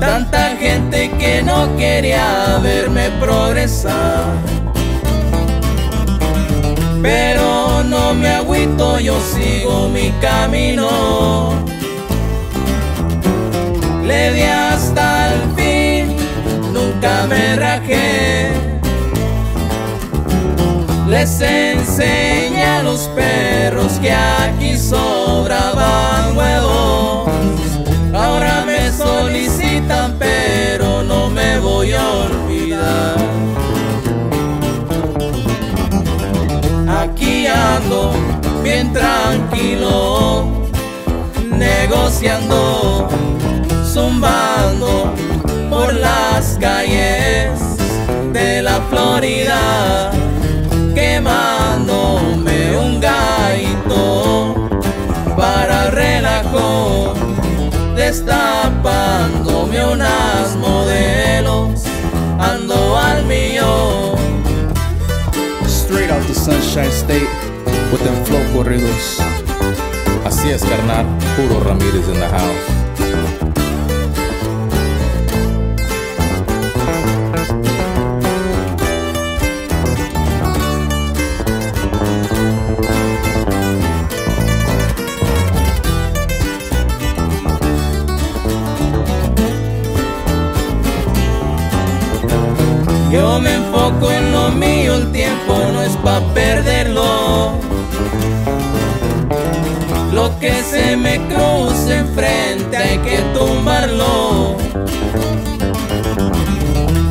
Tanta gente que no quería verme progresar. Pero no me agüito, yo sigo mi camino. Le di hasta el fin, nunca me rajé. Les enseñé los perros que aquí sobraban huevos. Ahora me solicitan, pero no me voy a olvidar. Aquí ando bien tranquilo, negociando, zumbando por las calles de la Florida, quemándome un gaito para el relajo, destapándome unas modelos, ando al millón. Straight out the Sunshine State with them flow corridos. Así es, carnal. Puro Ramírez in the house. Yo me enfoco en lo mío, el tiempo no es pa' perderlo. Lo que se me cruce enfrente hay que tumbarlo.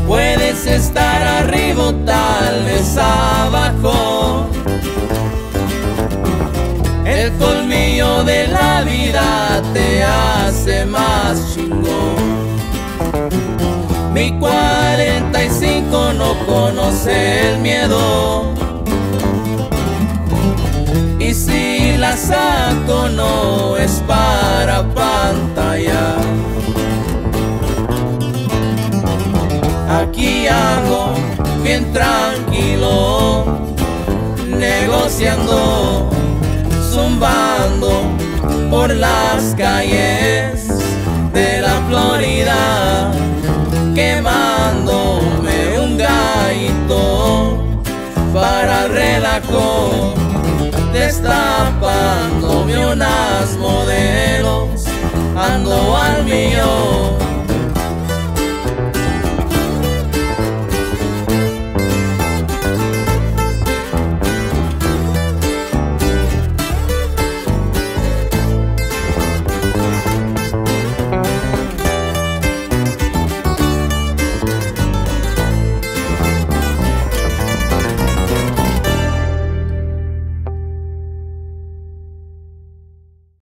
Puedes estar arriba tal vez abajo. El colmillo de la vida te hace más chingón. Mi 45 no conoce el miedo. Y si la saco no es para pantalla. Aquí ando bien tranquilo, negociando, zumbando por las calles para el relajo, destapándome unas modelos, ando al millón.